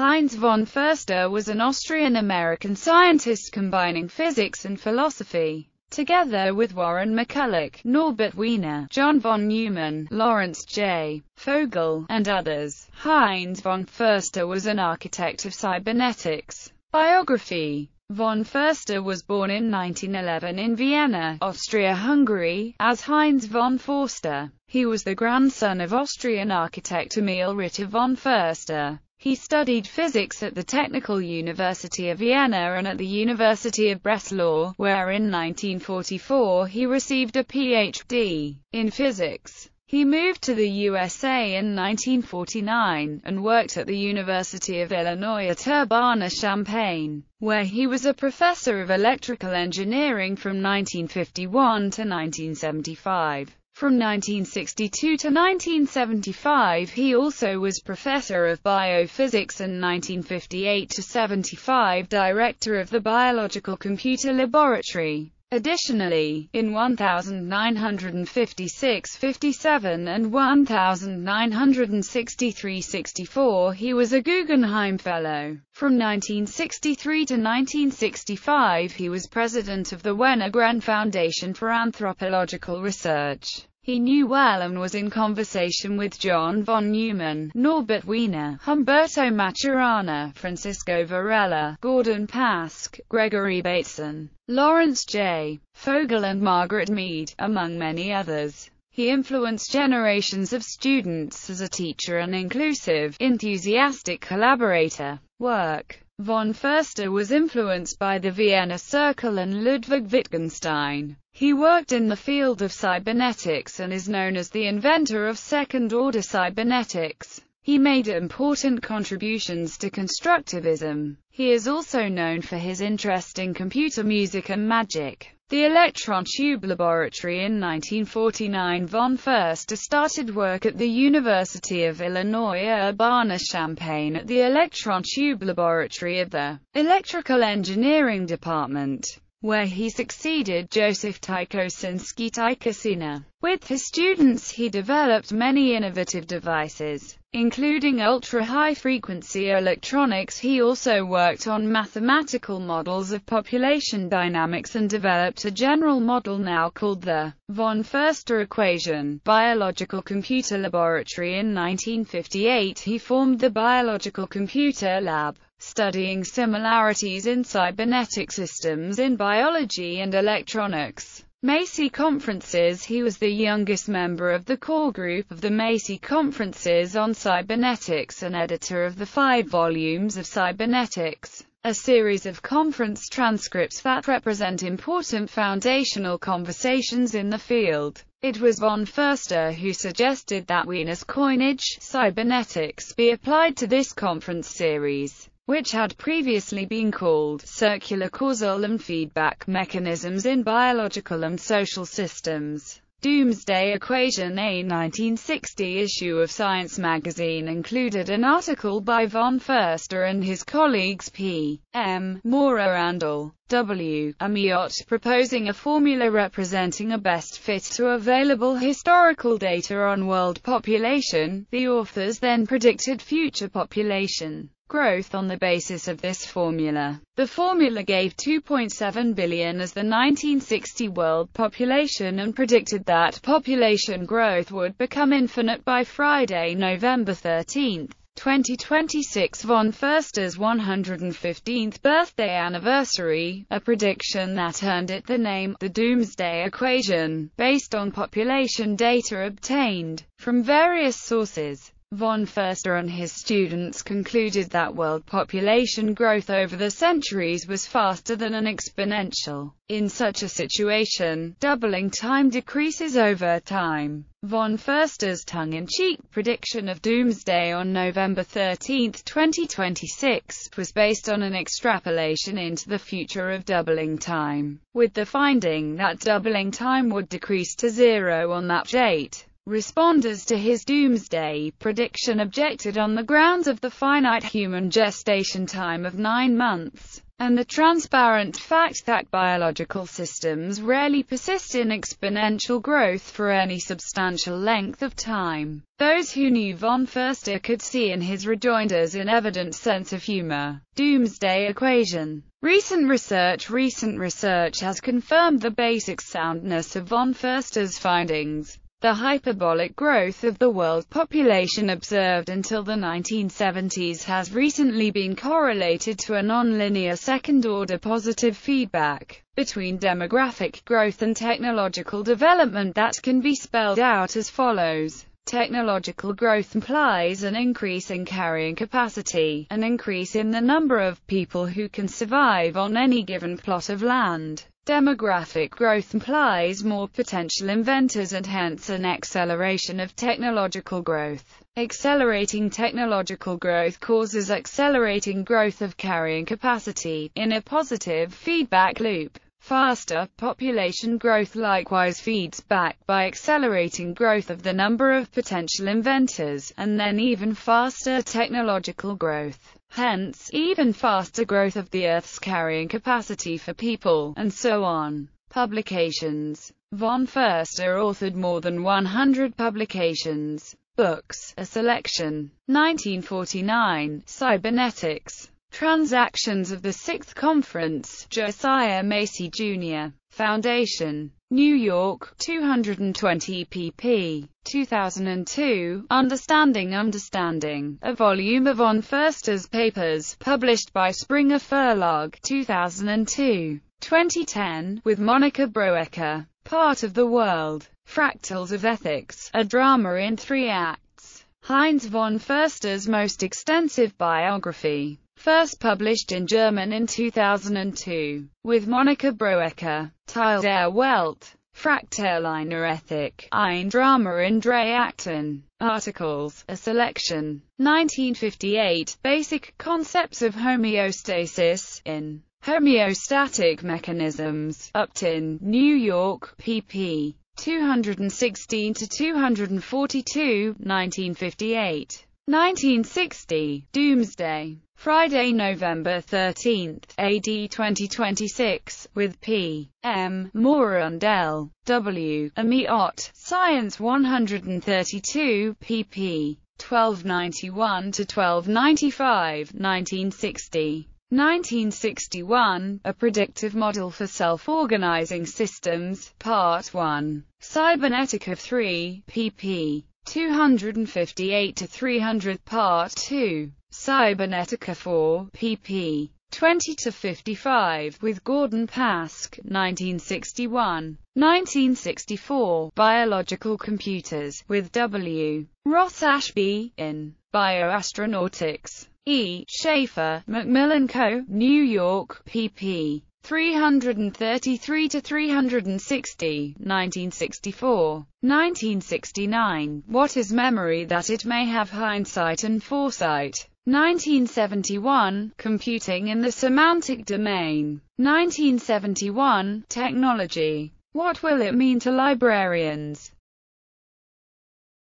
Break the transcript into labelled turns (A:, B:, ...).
A: Heinz von Förster was an Austrian-American scientist combining physics and philosophy. Together with Warren McCulloch, Norbert Wiener, John von Neumann, Lawrence J. Fogel, and others, Heinz von Förster was an architect of cybernetics. Biography Von Förster was born in 1911 in Vienna, Austria-Hungary, as Heinz von Förster. He was the grandson of Austrian architect Emil Ritter von Förster. He studied physics at the Technical University of Vienna and at the University of Breslau, where in 1944 he received a Ph.D. in physics. He moved to the USA in 1949, and worked at the University of Illinois at Urbana-Champaign, where he was a professor of electrical engineering from 1951 to 1975. From 1962 to 1975 he also was professor of biophysics and 1958 to 75 director of the Biological Computer Laboratory. Additionally, in 1956-57 and 1963-64 he was a Guggenheim Fellow. From 1963 to 1965 he was president of the Wenner-Gren Foundation for Anthropological Research. He knew well and was in conversation with John von Neumann, Norbert Wiener, Humberto Maturana, Francisco Varela, Gordon Pask, Gregory Bateson, Lawrence J. Fogel and Margaret Mead, among many others. He influenced generations of students as a teacher and inclusive, enthusiastic collaborator. Work Von Förster was influenced by the Vienna Circle and Ludwig Wittgenstein. He worked in the field of cybernetics and is known as the inventor of second-order cybernetics. He made important contributions to constructivism. He is also known for his interest in computer music and magic. The Electron Tube Laboratory In 1949 von Förster started work at the University of Illinois Urbana-Champaign at the Electron Tube Laboratory of the Electrical Engineering Department where he succeeded Joseph Tykociński Tykociner. With his students he developed many innovative devices, including ultra-high-frequency electronics. He also worked on mathematical models of population dynamics and developed a general model now called the von Förster equation. Biological Computer Laboratory In 1958 he formed the Biological Computer Lab studying similarities in cybernetic systems in biology and electronics. Macy Conferences He was the youngest member of the core group of the Macy Conferences on Cybernetics and editor of the five volumes of Cybernetics, a series of conference transcripts that represent important foundational conversations in the field. It was von Förster who suggested that Wiener's coinage, cybernetics, be applied to this conference series which had previously been called circular causal and feedback mechanisms in biological and social systems. Doomsday Equation A 1960 issue of Science magazine included an article by von Förster and his colleagues P. M. Mora and W. Amiot, proposing a formula representing a best fit to available historical data on world population. The authors then predicted future population growth on the basis of this formula. The formula gave 2.7 billion as the 1960 world population and predicted that population growth would become infinite by Friday, November 13. 2026 von Förster's 115th birthday anniversary, a prediction that earned it the name, the Doomsday Equation, based on population data obtained from various sources. Von Förster and his students concluded that world population growth over the centuries was faster than an exponential. In such a situation, doubling time decreases over time. Von Förster's tongue-in-cheek prediction of doomsday on November 13, 2026, was based on an extrapolation into the future of doubling time, with the finding that doubling time would decrease to zero on that date. Responders to his doomsday prediction objected on the grounds of the finite human gestation time of nine months. and the transparent fact that biological systems rarely persist in exponential growth for any substantial length of time. Those who knew von Förster could see in his rejoinders an evident sense of humor. Doomsday Equation Recent research Recent research has confirmed the basic soundness of von Förster's findings. The hyperbolic growth of the world population observed until the 1970s has recently been correlated to a nonlinear second-order positive feedback between demographic growth and technological development that can be spelled out as follows. Technological growth implies an increase in carrying capacity, an increase in the number of people who can survive on any given plot of land. Demographic growth implies more potential inventors and hence an acceleration of technological growth. Accelerating technological growth causes accelerating growth of carrying capacity, in a positive feedback loop. Faster population growth likewise feeds back by accelerating growth of the number of potential inventors, and then even faster technological growth. Hence, even faster growth of the Earth's carrying capacity for people, and so on. Publications Von Förster authored more than 100 publications. Books, a selection. 1949, Cybernetics. Transactions of the Sixth Conference, Josiah Macy Jr. Foundation. New York, 220 pp. 2002, Understanding Understanding, a volume of von Förster's papers, published by Springer Verlag, 2002. 2010, with Monica Broecker. Part of the World. Fractals of Ethics, a drama in three acts. Heinz von Förster's most extensive biography first published in German in 2002, with Monica Broecker, Teil der Welt, Fraktale einer Ethik, Ein Drama in drei Akten, Articles, a selection, 1958, Basic Concepts of Homeostasis, in Homeostatic Mechanisms, Upton, New York, pp. 216 to 242, 1958. 1960, Doomsday. Friday, November 13, AD 2026, with P. M. Morundell, W. Amiot, Science 132, pp. 1291 to 1295, 1960. 1961, A Predictive Model for Self-Organizing Systems, Part 1. Cybernetica 3, pp. 258 to 300 Part 2. Cybernetica 4, pp. 20 to 55, with Gordon Pask, 1961. 1964, Biological Computers, with W. Ross Ashby, in Bioastronautics. E. Schaefer, Macmillan Co., New York, pp. 333 to 360, 1964. 1969, What is memory that it may have hindsight and foresight? 1971, Computing in the Semantic Domain. 1971, Technology. What will it mean to librarians?